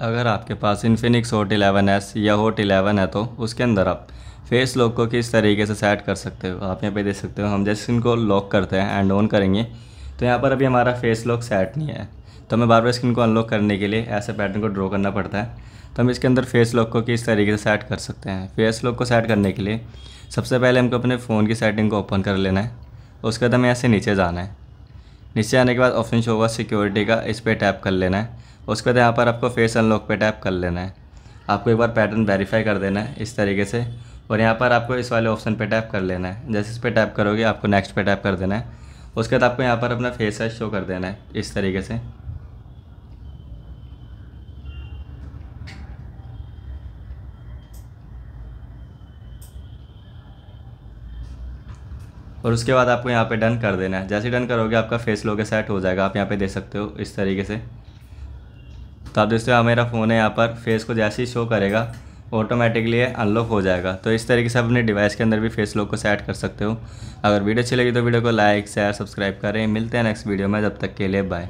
अगर आपके पास इन्फिनिक्स होट 11s या होट 11 है तो उसके अंदर आप फेस लॉक को किस तरीके से सेट कर सकते हो? आप यहाँ पे देख सकते हो, हम जैसे इनको लॉक करते हैं एंड ऑन करेंगे तो यहाँ पर अभी हमारा फेस लॉक सेट नहीं है। तो हमें बार बार स्क्रीन को अनलॉक करने के लिए ऐसे पैटर्न को ड्रॉ करना पड़ता है। तो हम इसके अंदर फेस लॉक को किस तरीके से सेट कर सकते हैं? फेस लॉक को सेट करने के लिए सबसे पहले हमको अपने फ़ोन की सेटिंग को ओपन कर लेना है। उसके बाद हमें ऐसे नीचे जाना है। नीचे आने के बाद ऑप्शन शो होगा सिक्योरिटी का, इस पर टैप कर लेना है। उसके बाद यहाँ पर आपको फेस अनलॉक पे टैप कर लेना है। आपको एक बार पैटर्न वेरीफाई कर देना है इस तरीके से। और यहाँ पर आपको इस वाले ऑप्शन पे टैप कर लेना है। जैसे इस पर टैप करोगे, आपको नेक्स्ट पे टैप कर देना है। उसके बाद आपको यहाँ पर अपना फेस साइज़ शो कर देना है इस तरीके से। और उसके बाद आपको यहाँ पे डन कर देना है। जैसे डन करोगे, आपका फेस लोगे सेट हो जाएगा। आप यहाँ पे देख सकते हो इस तरीके से। तो आप देखते हो मेरा फ़ोन है यहाँ पर। फेस को जैसे ही शो करेगा ऑटोमेटिकली अनलॉक हो जाएगा। तो इस तरीके से आप अपने डिवाइस के अंदर भी फेस लॉक को सेट कर सकते हो। अगर वीडियो अच्छी लगी तो वीडियो को लाइक शेयर सब्सक्राइब करें। मिलते हैं नेक्स्ट वीडियो में, जब तक के लिए बाय